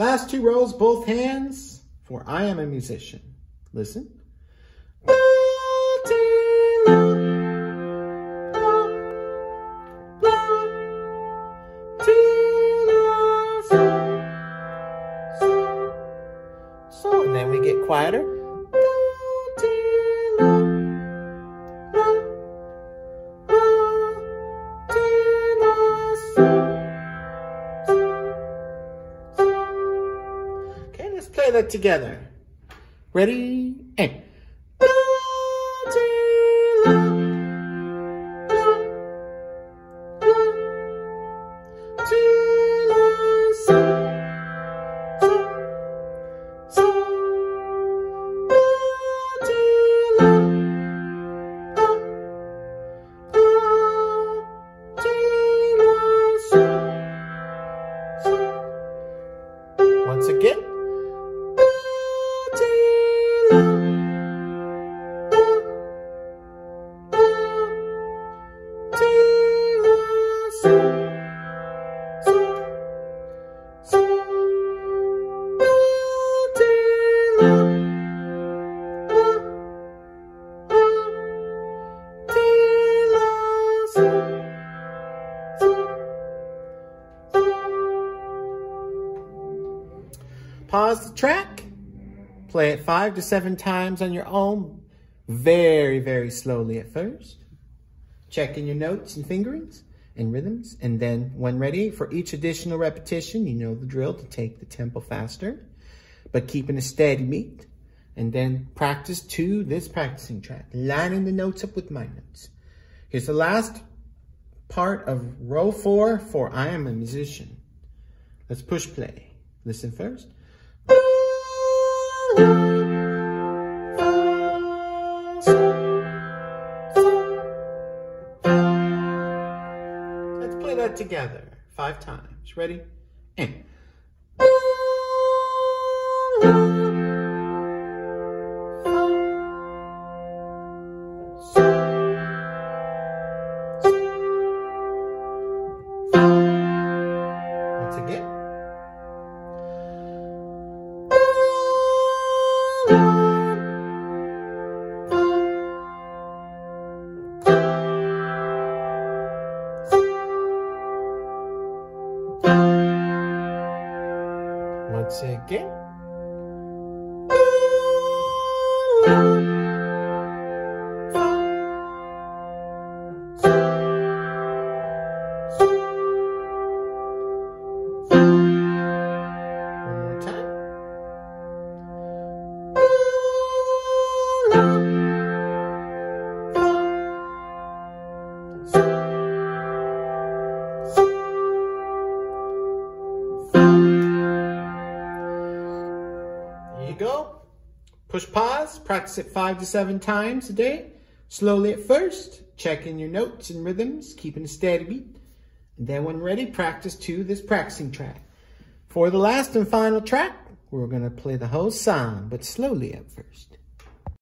Last two rows, both hands, for I am a musician. Listen. And then we get quieter. That together. Ready? And. Once again. Pause the track. Play it five to seven times on your own. Very, very slowly at first. Checking your notes and fingerings and rhythms. And then when ready for each additional repetition, you know the drill to take the tempo faster, but keeping a steady beat. And then practice to this practicing track, lining the notes up with my notes. Here's the last part of row four for I am a musician. Let's push play. Listen first. Let's play that together five times. Ready? Once again. Once again. Go. Push pause, practice it five to seven times a day. Slowly at first, checking your notes and rhythms, keeping a steady beat. And then when ready, practice to this practicing track. For the last and final track, we're going to play the whole song, but slowly at first.